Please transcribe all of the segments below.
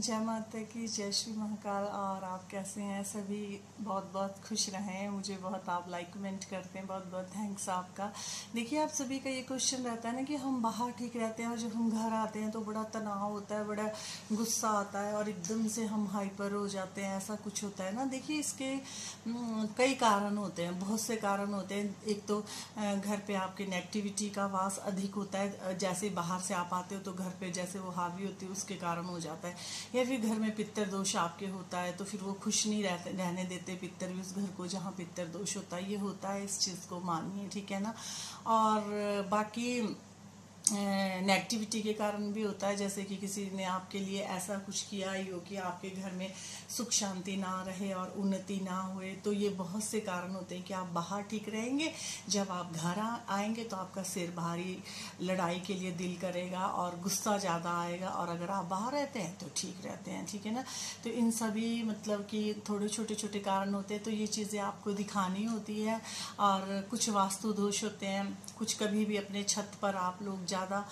जय माता की, जय श्री महाकाल। और आप कैसे हैं? सभी बहुत बहुत खुश रहें। मुझे बहुत आप लाइक कमेंट करते हैं। बहुत बहुत थैंक्स आपका। देखिए, आप सभी का ये क्वेश्चन रहता है ना कि हम बाहर ठीक रहते हैं और जब हम घर आते हैं तो बड़ा तनाव होता है, बड़ा गुस्सा आता है और एकदम से हम हाइपर हो जाते हैं। ऐसा कुछ होता है ना? देखिए, इसके कई कारण होते हैं। बहुत से कारण होते हैं। एक तो घर पर आपके नेगेटिविटी का वास अधिक होता है। जैसे बाहर से आप आते हो तो घर पर जैसे वो हावी होती है, उसके कारण हो जाता है। या फिर घर में पित्तर दोष आपके होता है तो फिर वो खुश नहीं रहते, रहने देते पितर भी उस घर को जहाँ पित्तर दोष होता है। ये होता है इस चीज़ को मानिए, ठीक है ना? और बाकी नेगेटिविटी के कारण भी होता है, जैसे कि किसी ने आपके लिए ऐसा कुछ किया ही हो कि आपके घर में सुख शांति ना रहे और उन्नति ना हुए तो ये बहुत से कारण होते हैं कि आप बाहर ठीक रहेंगे। जब आप घर आएँगे तो आपका सिर भारी लड़ाई के लिए दिल करेगा और गुस्सा ज़्यादा आएगा और अगर आप बाहर रहते हैं तो ठीक रहते हैं, ठीक है ना? तो इन सभी मतलब कि थोड़े छोटे छोटे कारण होते हैं तो ये चीज़ें आपको दिखानी होती है। और कुछ वास्तु दोष होते हैं, कुछ कभी भी अपने छत पर आप लोग जा ज़्यादा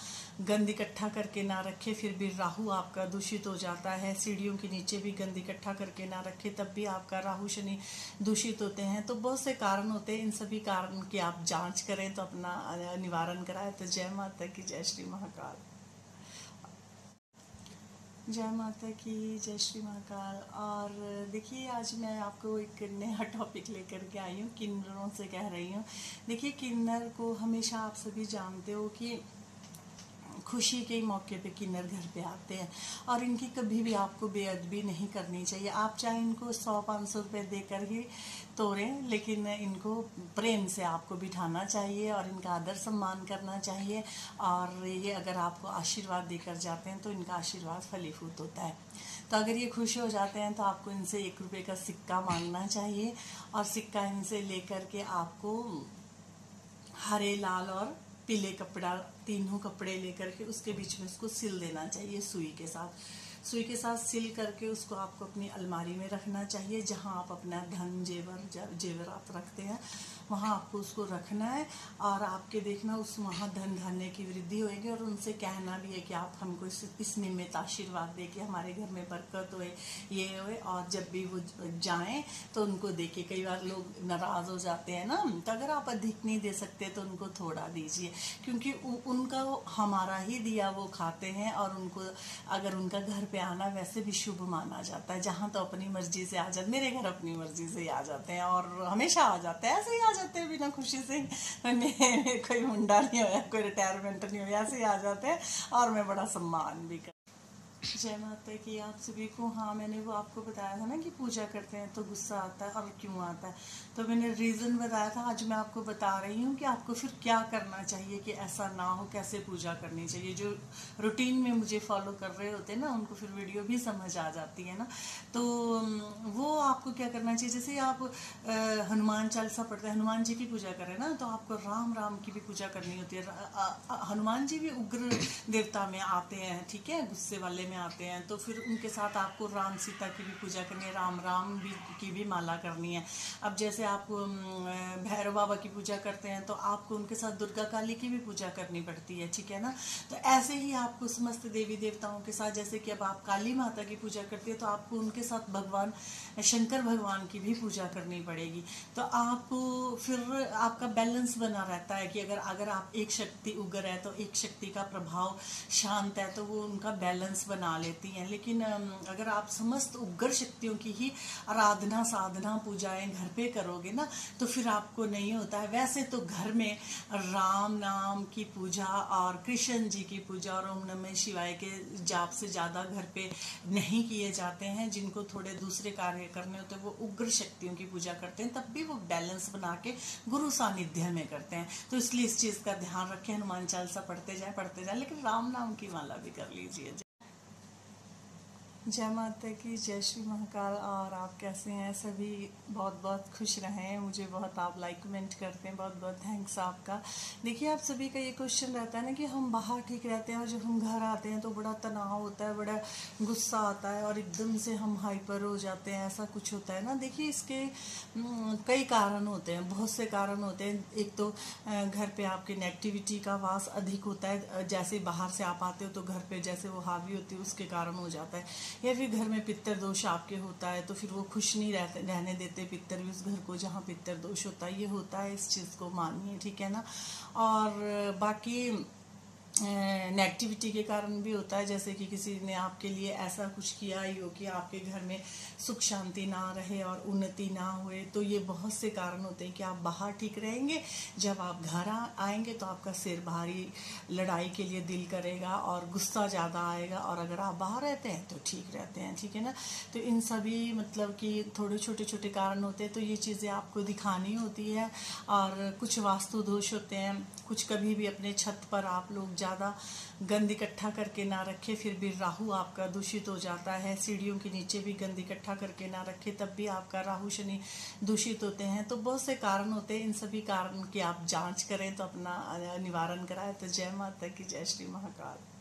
गंद इकट्ठा करके ना रखे, फिर भी राहु आपका दूषित हो जाता है। सीढ़ियों के नीचे भी गंद इकट्ठा करके ना रखे, तब भी आपका राहु शनि दूषित होते हैं। तो बहुत से कारण होते हैं। इन सभी कारण की आप जाँच करें तो अपना निवारण कराएँ। तो जय माता की, जय श्री महाकाल। जय माता की, जय श्री महाकाल। और देखिए, आज मैं आपको एक नया टॉपिक लेकर के आई हूँ। किन्नरों से कह रही हूँ। देखिए, किन्नर को हमेशा आप सभी जानते हो कि खुशी के मौके पे किन्नर घर पे आते हैं। और इनकी कभी भी आपको बेअदबी नहीं करनी चाहिए। आप चाहे इनको सौ पाँच सौ रुपये देकर ही तोड़ें, लेकिन इनको प्रेम से आपको बिठाना चाहिए और इनका आदर सम्मान करना चाहिए। और ये अगर आपको आशीर्वाद देकर जाते हैं तो इनका आशीर्वाद फलीफूत होता है। तो अगर ये खुश हो जाते हैं तो आपको इनसे एक रुपये का सिक्का मांगना चाहिए। और सिक्का इनसे लेकर के आपको हरे, लाल और पीले कपड़ा, तीनों कपड़े लेकर के उसके बीच में उसको सिल देना चाहिए सुई के साथ। सुई के साथ सिल करके उसको आपको अपनी अलमारी में रखना चाहिए जहाँ आप अपना धन जेवर जेवर आप रखते हैं वहाँ आपको उसको रखना है और आपके देखना उस वहाँ धन धान्य की वृद्धि होएगी और उनसे कहना भी है कि आप हमको इस, इस निमित्त आशीर्वाद दे कि हमारे घर में बरकत होए ये होए और जब भी वो जाएँ तो उनको देखे कई बार लोग नाराज़ हो जाते हैं ना तो अगर आप अधिक नहीं दे सकते तो उनको थोड़ा दीजिए क्योंकि उनका हमारा ही दिया वो खाते हैं और उनको अगर उनका घर पे आना वैसे भी शुभ माना जाता है, जहाँ तो अपनी मर्ज़ी से आ जाते मेरे घर अपनी मर्ज़ी से ही आ जाते हैं और हमेशा आ जाते हैं, ऐसे ही आ जाते हैं बिना खुशी से कोई मुंडा नहीं होया, कोई रिटायरमेंट नहीं होया, ऐसे ही आ जाते हैं और मैं बड़ा सम्मान भी कर जय माता की आप सभी को। हाँ मैंने वो आपको बताया था ना कि पूजा करते हैं तो गुस्सा आता है और क्यों आता है। तो मैंने रीज़न बताया था। आज मैं आपको बता रही हूँ कि आपको फिर क्या करना चाहिए कि ऐसा ना हो, कैसे पूजा करनी चाहिए। जो रूटीन में मुझे फॉलो कर रहे होते हैं ना, उनको फिर वीडियो भी समझ आ जाती है ना। तो वो आपको क्या करना चाहिए? जैसे आप हनुमान चालीसा पढ़ते हैं, हनुमान जी की पूजा करें ना तो आपको राम राम की भी पूजा करनी होती है। हनुमान जी भी उग्र देवता में आते हैं, ठीक है? गुस्से वाले में आते हैं तो फिर उनके साथ आपको राम सीता की भी पूजा करनी है, राम राम भी की भी माला करनी है। अब जैसे आप भैरव बाबा की पूजा करते हैं तो आपको उनके साथ दुर्गा काली की भी पूजा करनी पड़ती है, ठीक है ना? तो ऐसे ही आपको समस्त देवी देवताओं के साथ, जैसे कि अब आप काली माता की पूजा करती है तो आपको उनके साथ भगवान, शंकर भगवान की भी पूजा करनी पड़ेगी। तो आप फिर आपका बैलेंस बना रहता है कि अगर अगर आप एक शक्ति उग्र है तो एक शक्ति का प्रभाव शांत है तो वो उनका बैलेंस बना बना लेती हैं। लेकिन अगर आप समस्त उग्र शक्तियों की ही आराधना साधना पूजाएँ घर पे करोगे ना तो फिर आपको नहीं होता है। वैसे तो घर में राम नाम की पूजा और कृष्ण जी की पूजा और ओम नमः शिवाय के जाप से ज़्यादा घर पे नहीं किए जाते हैं। जिनको थोड़े दूसरे कार्य करने होते हैं, वो उग्र शक्तियों की पूजा करते हैं। तब भी वो बैलेंस बना के गुरु सानिध्य में करते हैं। तो इसलिए इस चीज़ का ध्यान रखें, हनुमान चालीसा पढ़ते जाए पढ़ते जाए, लेकिन राम नाम की माला भी कर लीजिए। जय माता की, जय श्री महाकाल। और आप कैसे हैं? सभी बहुत बहुत खुश रहें। मुझे बहुत आप लाइक कमेंट करते हैं। बहुत बहुत थैंक्स आपका। देखिए, आप सभी का ये क्वेश्चन रहता है ना कि हम बाहर ठीक रहते हैं और जब हम घर आते हैं तो बड़ा तनाव होता है, बड़ा गुस्सा आता है और एकदम से हम हाइपर हो जाते हैं। ऐसा कुछ होता है ना? देखिए, इसके कई कारण होते हैं। बहुत से कारण होते हैं। एक तो घर पर आपके नेगेटिविटी का वास अधिक होता है। जैसे बाहर से आप आते हो तो घर पर जैसे वो हावी होती है, उसके कारण हो जाता है। या फिर घर में पित्तर दोष आपके होता है तो फिर वो खुश नहीं रहते, रहने देते पितर भी उस घर को जहाँ पित्तर दोष होता है। ये होता है इस चीज़ को मानिए, ठीक है ना? और बाकी नेगेटिविटी के कारण भी होता है, जैसे कि किसी ने आपके लिए ऐसा कुछ किया ही हो कि आपके घर में सुख शांति ना रहे और उन्नति ना हुए तो ये बहुत से कारण होते हैं कि आप बाहर ठीक रहेंगे। जब आप घर आएँगे तो आपका सिर भारी लड़ाई के लिए दिल करेगा और गुस्सा ज़्यादा आएगा और अगर आप बाहर रहते हैं तो ठीक रहते हैं, ठीक है ना? तो इन सभी मतलब कि थोड़े छोटे छोटे कारण होते हैं तो ये चीज़ें आपको दिखानी होती है। और कुछ वास्तु दोष होते हैं, कुछ कभी भी अपने छत पर आप लोग ज़्यादा गंद इकट्ठा करके ना रखे, फिर भी राहु आपका दूषित हो जाता है। सीढ़ियों के नीचे भी गंद इकट्ठा करके ना रखे, तब भी आपका राहु शनि दूषित होते हैं। तो बहुत से कारण होते हैं। इन सभी कारण की आप जाँच करें तो अपना निवारण कराएँ। तो जय माता की, जय श्री महाकाल।